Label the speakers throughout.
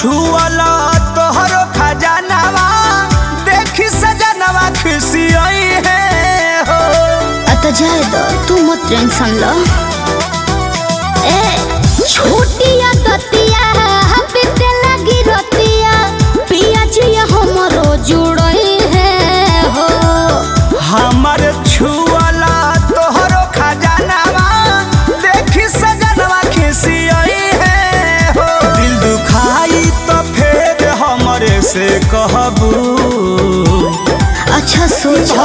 Speaker 1: छुअल तोहरो देखी सजनवा है, हो।
Speaker 2: अत तू मत टेंशन ल। ए
Speaker 1: छोटी या गति रहबू।
Speaker 2: अच्छा सोचो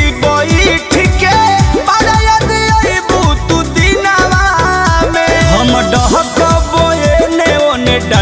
Speaker 1: Canada